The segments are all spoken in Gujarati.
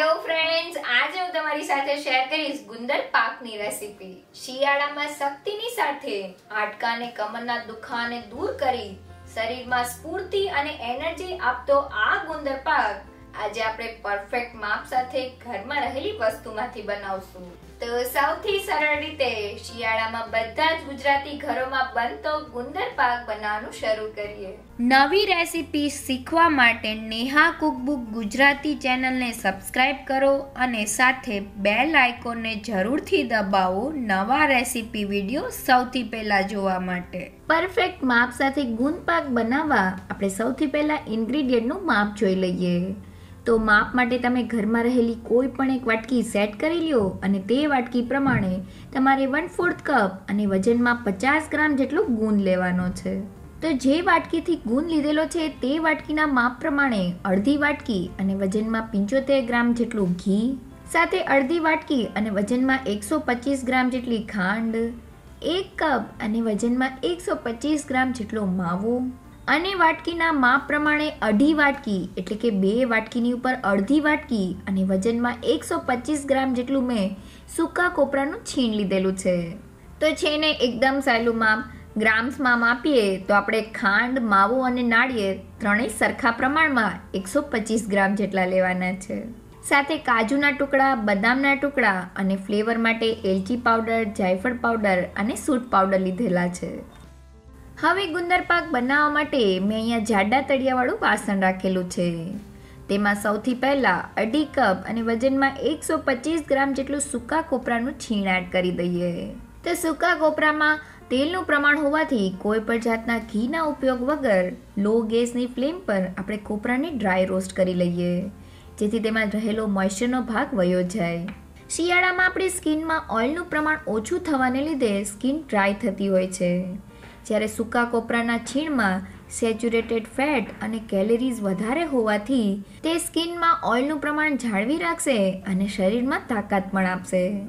હેલો ફ્રેન્ડ્સ આજે હું તમારી સાથે શેર કરીશ ગુંદર પાકની રેસીપી શિયાળામાં શક્તિની સાથે હાડકા અને કમરના દુખાને દૂર કરી શરીરમાં સ્ફૂર્તિ અને એનર્જી આપતો આ ગુંદર પાક આજે આપણે પરફેક્ટ માપ સાથે ઘરમાં રહેલી વસ્તુમાંથી બનાવશું. તો સૌથી સરળ રીતે શિયાળામાં બધા જ ગુજરાતી ઘરોમાં બનતો ગુંદર પાક બનાવવાનું શરૂ કરીએ. નવી રેસીપી શીખવા માટે નેહા કુકબુક ગુજરાતી ચેનલને સબસ્ક્રાઇબ કરો અને સાથે બેલ આઇકોનને જરૂરથી દબાવો નવા રેસીપી વીડિયો સૌથી પહેલા જોવા માટે. પરફેક્ટ માપ સાથે ગુંદ પાક બનાવવા આપણે સૌથી પહેલા ઇન્ગ્રીડિયન્ટનું માપ જોઈ લઈએ. તો માપ માટે તમે ઘરમાં રહેલી કોઈ પણ એક વાટકી સેટ કરી લ્યો અને તે વાટકી પ્રમાણે તમારે વન ફોર્થ કપ અને વજનમાં પચાસ ગ્રામ જેટલો ગુંદ લેવાનો છે. તો જે વાટકીથી ગુંદ લીધેલો છે તે વાટકીના માપ પ્રમાણે અડધી વાટકી અને વજનમાં પંચોતેર ગ્રામ જેટલું ઘી, સાથે અડધી વાટકી અને વજનમાં એકસો પચીસ ગ્રામ જેટલી ખાંડ, એક કપ અને વજનમાં એકસો પચીસ ગ્રામ જેટલો માવો અને વાટકીના માપ પ્રમાણે અઢી વાટકી, એટલે કે બે વાટકીની ઉપર અડધી વાટકી અને વજનમાં એકસો પચીસ ગ્રામ જેટલું મેં સૂકા કોપરાનું છીણ લીધેલું છે. તો છે ને, એકદમ સહેલું માપ. ગ્રામ્સમાં માપીએ તો આપણે ખાંડ, માવો અને નાળિયેર ત્રણેય સરખા પ્રમાણમાં એકસો પચીસ ગ્રામ જેટલા લેવાના છે. સાથે કાજુના ટુકડા, બદામના ટુકડા અને ફ્લેવર માટે એલચી પાવડર, જાયફળ પાવડર અને સૂટ પાવડર લીધેલા છે. હવે ગુંદર પાક બનાવવા માટે મેં અહીંયા જાડા તળિયાવાળું વાસણ રાખેલું છે. તેમાં સૌથી પહેલાં અઢી કપ અને વજનમાં એકસો પચીસ ગ્રામ જેટલું સૂકા કોપરાનું છીણ એડ કરી દઈએ. તો સૂકા કોપરામાં તેલનું પ્રમાણ હોવાથી કોઈ પણ જાતના ઘીના ઉપયોગ વગર લો ગેસની ફ્લેમ પર આપણે કોપરાને ડ્રાય રોસ્ટ કરી લઈએ, જેથી તેમાં રહેલો મોઇશ્ચરનો ભાગ વયો જાય. શિયાળામાં આપણી સ્કિનમાં ઓઇલનું પ્રમાણ ઓછું થવાને લીધે સ્કિન ડ્રાય થતી હોય છે. જ્યારે સૂકા કોપરાના છીણમાં સેચ્યુરેટેડ ફેટ અને કેલરીઝ વધારે હોવાથી તે સ્કિનમાં ઓઇલનું પ્રમાણ જાળવી રાખશે અને શરીરમાં તાકાત પણ આપશે.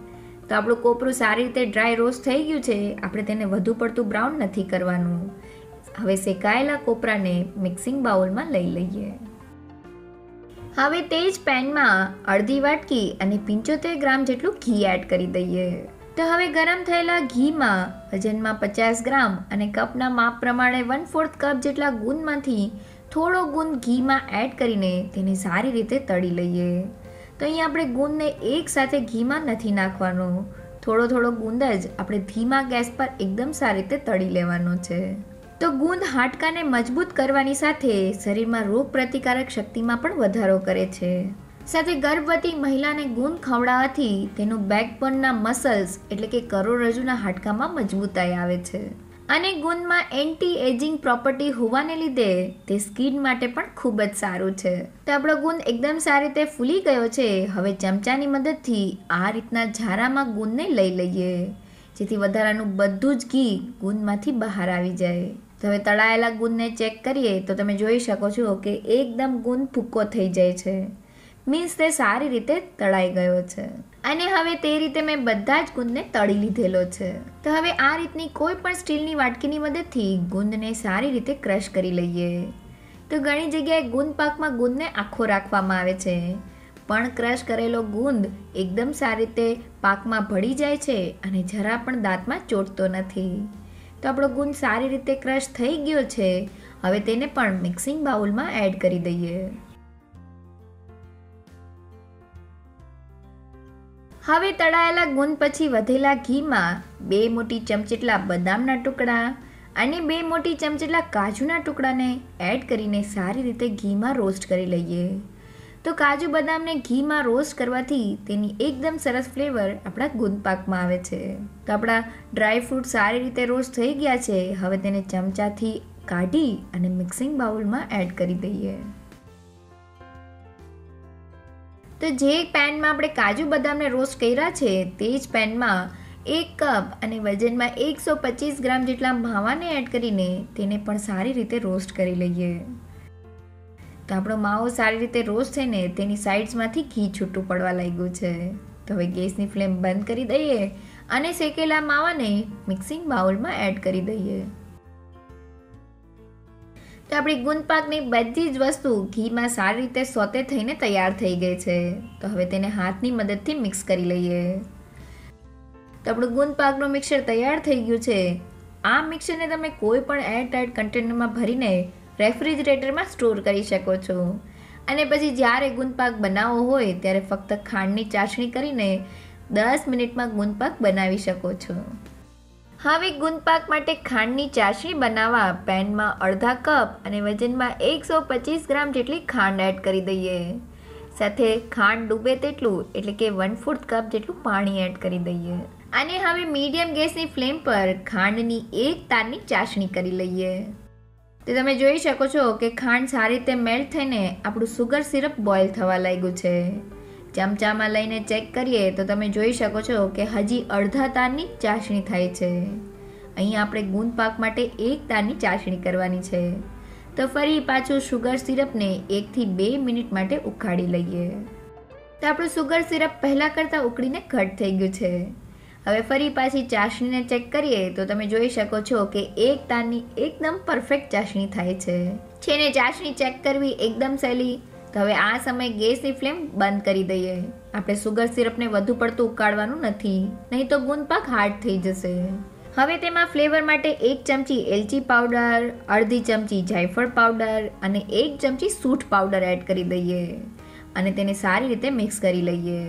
તો આપણું કોપરું સારી રીતે ડ્રાય રોસ્ટ થઈ ગયું છે. આપણે તેને વધુ પડતું બ્રાઉન નથી કરવાનું. હવે શેકાયેલા કોપરાને મિક્સિંગ બાઉલમાં લઈ લઈએ. હવે તે જ પેનમાં અડધી વાટકી અને પંચોતેર ગ્રામ જેટલું ઘી એડ કરી દઈએ. તો હવે ગરમ થયેલા ઘીમાં વજનમાં પચાસ ગ્રામ અને કપના માપ પ્રમાણે વન ફોર્થ કપ જેટલા ગુંદમાંથી થોડો ગુંદ ઘીમાં એડ કરીને તેને સારી રીતે તળી લઈએ. તો અહીં આપણે ગુંદને એક સાથે ઘીમાં નથી નાખવાનો. થોડો થોડો ગુંદ જ આપણે ધીમા ગેસ પર એકદમ સારી રીતે તળી લેવાનો છે. તો ગુંદ હાડકાને મજબૂત કરવાની સાથે શરીરમાં રોગ પ્રતિકારક શક્તિમાં પણ વધારો કરે છે. સાથે ગર્ભવતી મહિલાને ગુંદ ખવડાવવાથી તેનું બેકબોનના મસલ્સ એટલે કે કરોડરજ્જુના હાડકામાં મજબૂતાઈ આવે છે. અને ગુંદમાં એન્ટી એજિંગ પ્રોપર્ટી હોવાને લીધે તે સ્કિન માટે પણ ખૂબ જ સારું છે. તો આપણો ગુંદ એકદમ સારી રીતે ફૂલી ગયો છે. હવે ચમચાની મદદથી આ રીતના ઝારામાં ગુંદને લઈ લઈએ, જેથી વધારાનું બધું જ ઘી ગુંદમાંથી બહાર આવી જાય. તો હવે તળાયેલા ગુંદને ચેક કરીએ તો તમે જોઈ શકો છો કે એકદમ ગુંદ ભૂક્કો થઈ જાય છે. મીન્સ તે સારી રીતે તળાઈ ગયો છે. અને હવે તે રીતે મેં બધા જ ગુંદને તળી લીધેલો છે. તો હવે આ રીતની કોઈ પણ સ્ટીલની વાટકીની મદદથી ગુંદને સારી રીતે ક્રશ કરી લઈએ. તો ઘણી જગ્યાએ ગુંદ પાકમાં ગુંદને આખો રાખવામાં આવે છે. પણ ક્રશ કરેલો ગુંદ એકદમ સારી રીતે પાકમાં ભળી જાય છે અને જરા પણ દાંતમાં ચોટતો નથી. તો આપણો ગુંદ સારી રીતે ક્રશ થઈ ગયો છે. હવે તેને પણ મિક્સિંગ બાઉલમાં એડ કરી દઈએ. હવે તળાયેલા ગુંદ પછી વધેલા ઘીમાં બે મોટી ચમચેટલા બદામના ટુકડા અને બે મોટી ચમચેટલા કાજુના ટુકડાને એડ કરીને સારી રીતે ઘીમાં રોસ્ટ કરી લઈએ. તો કાજુ બદામને ઘીમાં રોસ્ટ કરવાથી તેની એકદમ સરસ ફ્લેવર આપણા ગુંદ પાકમાં આવે છે. તો આપણા ડ્રાય ફ્રૂટ સારી રીતે રોસ્ટ થઈ ગયા છે. હવે તેને ચમચાથી કાઢી અને મિક્સિંગ બાઉલમાં એડ કરી દઈએ. તો જે પેનમાં આપણે કાજુ બદામને રોસ્ટ કર્યા છે, તે જ પેનમાં એક કપ અને વજનમાં એકસો પચીસ ગ્રામ જેટલા માવાને એડ કરીને તેને પણ સારી રીતે રોસ્ટ કરી લઈએ. તો આપણો માવો સારી રીતે રોસ્ટ થઈને તેની સાઇડ્સમાંથી ઘી છૂટું પડવા લાગ્યું છે. તો હવે ગેસની ફ્લેમ બંધ કરી દઈએ અને શેકેલા માવાને મિક્સિંગ બાઉલમાં એડ કરી દઈએ. તો આપણી ગુંદ પાકની બધી જ વસ્તુ ઘીમાં સારી રીતે સોતે થઈને તૈયાર થઈ ગઈ છે. તો હવે તેને હાથની મદદથી મિક્સ કરી લઈએ. તો આપણું ગુંદ પાકનું મિક્સર તૈયાર થઈ ગયું છે. આ મિક્સરને તમે કોઈ પણ એરટાઇટ કન્ટેનરમાં ભરીને રેફ્રિજરેટરમાં સ્ટોર કરી શકો છો. અને પછી જ્યારે ગુંદપાક બનાવવો હોય ત્યારે ફક્ત ખાંડની ચાસણી કરીને દસ મિનિટમાં ગુંદપાક બનાવી શકો છો. હવે ગુંદપાક માટે ખાંડની ચાસણી બનાવવા, પેનમાં અડધા કપ અને વજનમાં એકસો પચીસ ગ્રામ જેટલી ખાંડ એડ કરી દઈએ. સાથે ખાંડ ડૂબે તેટલું, એટલે કે વન ફોર્થ કપ જેટલું પાણી એડ કરી દઈએ. અને હવે મીડિયમ ગેસની ફ્લેમ પર ખાંડની એક તારની ચાસણી કરી લઈએ. તે તમે જોઈ શકો છો કે ખાંડ સારી રીતે મેલ્ટ થઈને આપણું સુગર સિરપ બોઇલ થવા લાગ્યું છે. ચમચામાં લઈને ચેક કરીએ તો તમે જોઈ શકો છો કે હજી અડધા તારની ચાસણી થાય છે. અહીં આપણે ગુંદ પાક માટે એક તારની ચાસણી કરવાની છે. તો ફરી પાછું સુગર સિરપને એકથી બે મિનિટ માટે ઉકાળી લઈએ. તો આપણું સુગર સિરપ પહેલાં કરતાં ઉકળીને ઘટ થઈ ગયું છે. હવે ફરી પાછી ચાસણીને ચેક કરીએ તો તમે જોઈ શકો છો કે એક તારની એકદમ પરફેક્ટ ચાસણી થાય છે. છે ને ચાસણી ચેક કરવી એકદમ સહેલી તો હવે આ સમયે ગેસની ફ્લેમ બંધ કરી દઈએ. આપણે સુગર સિરપને વધુ પડતું ઉકાળવાનું નથી, નહીં તો ગુંદ પાક હાર્ડ થઈ જશે. હવે તેમાં ફ્લેવર માટે એક ચમચી એલચી પાવડર, અડધી ચમચી જાયફળ પાવડર અને એક ચમચી સૂઠ પાવડર એડ કરી દઈએ અને તેને સારી રીતે મિક્સ કરી લઈએ.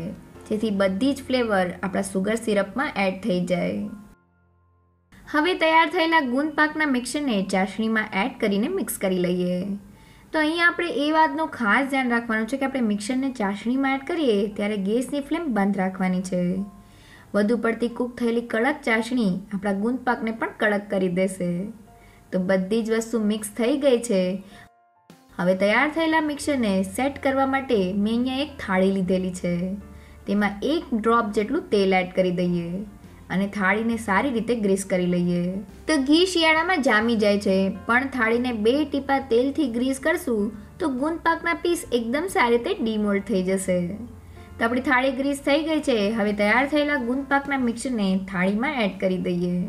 જેથી બધી જ ફ્લેવર આપણા સુગર સિરપમાં એડ થઈ જાય. હવે તૈયાર થયેલા ગુંદ પાકના મિક્સરને ચાસણીમાં એડ કરીને મિક્સ કરી લઈએ. તો અહીં આપણે એ વાતનું ખાસ ધ્યાન રાખવાનું છે કે આપણે મિક્સરને ચાસણીમાં એડ કરીએ ત્યારે ગેસની ફ્લેમ બંધ રાખવાની છે. વધુ પડતી કૂક થયેલી કડક ચાસણી આપણા ગુંદ પાકને પણ કડક કરી દેશે. તો બધી જ વસ્તુ મિક્સ થઈ ગઈ છે. હવે તૈયાર થયેલા મિક્સરને સેટ કરવા માટે મેં અહીંયા એક થાળી લીધેલી છે. તેમાં એક ડ્રોપ જેટલું તેલ એડ કરી દઈએ. અને થાળીને સારી રીતે ગ્રીસ કરી લઈએ. તો ઘી શિયાળામાં જામી જાય છે. પણ થાળીને બે ટીપા તેલથી ગ્રીસ કરશું, તો ગુંદ પાકના પીસ એકદમ સારી રીતે ડીમોલ્ડ થઈ જશે. તો આપણી થાળી ગ્રીસ થઈ ગઈ છે. હવે તૈયાર થયેલા ગુંદ પાકના મિક્સરને થાળીમાં એડ કરી દઈએ.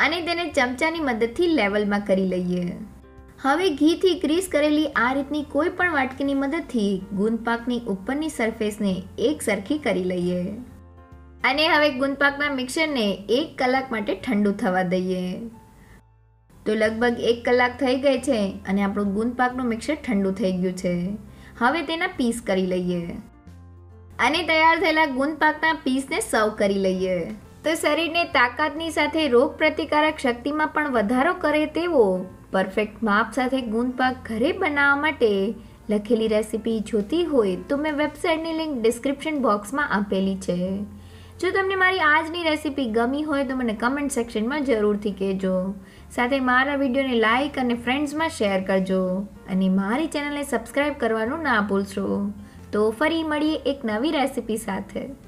અને તેને ચમચાની મદદથી લેવલમાં કરી લઈએ. હવે ઘીથી ગ્રીસ કરેલી આ રીતની કોઈ પણ વાટકીની મદદથી ગુંદ પાકની ઉપરની સરફેસને એક સરખી કરી લઈએ. અને હવે ગુંદ પાકના મિક્સરને એક કલાક માટે ઠંડુ થવા દઈએ. તો લગભગ એક કલાક થઈ ગઈ છે અને આપણું ગુંદ પાકનું મિક્સર ઠંડુ થઈ ગયું છે. હવે તેના પીસ કરી લઈએ. અને તૈયાર થયેલા ગુંદપાકના પીસને સર્વ કરી લઈએ. તો શરીરને તાકાતની સાથે રોગ પ્રતિકારક શક્તિમાં પણ વધારો કરે તેવો પરફેક્ટ માપ સાથે ગુંદપાક ઘરે બનાવવા માટે લખેલી રેસીપી જોતી હોય તો મેં વેબસાઇટની લિંક ડિસ્ક્રિપ્શન બોક્સમાં આપેલી છે. જો તમને મારી આજની રેસીપી ગમી હોય તો મને કમેન્ટ સેક્શનમાં જરૂરથી કહેજો. સાથે મારા વિડીયોને લાઇક અને ફ્રેન્ડ્સમાં શેર કરજો અને મારી ચેનલને સબસ્ક્રાઈબ કરવાનું ના ભૂલશો. તો ફરી મળીએ એક નવી રેસીપી સાથે.